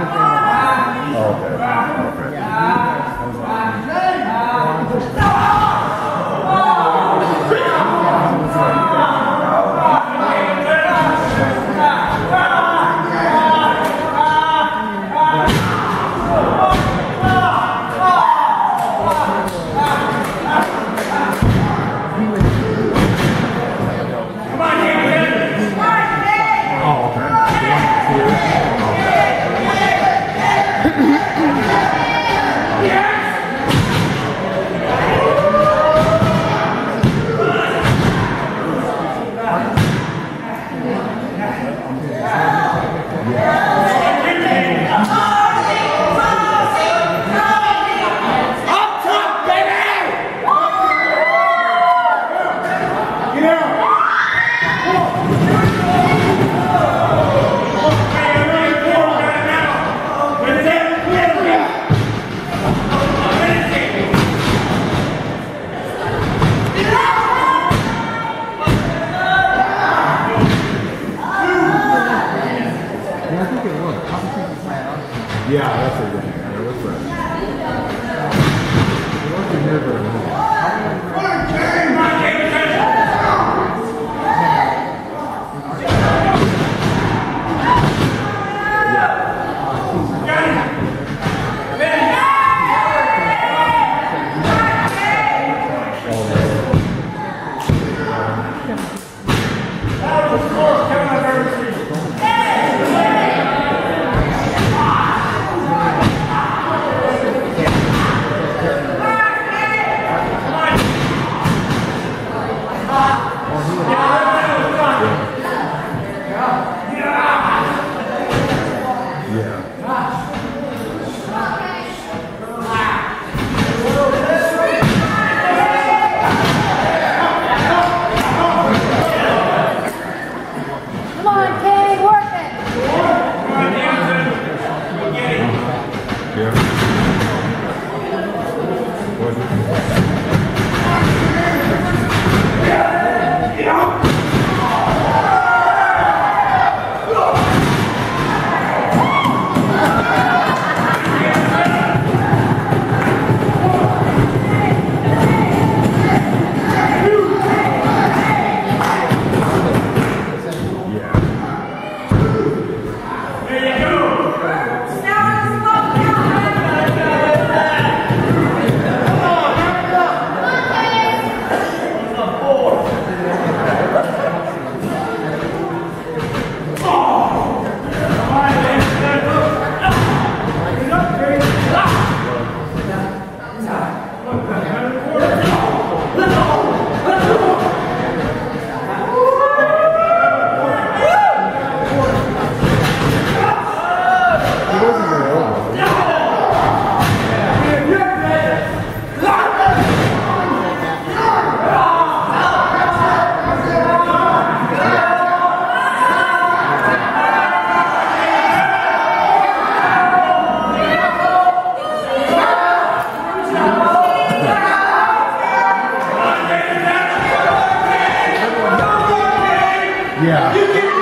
everything. Mm-hmm. Yeah, Yeah.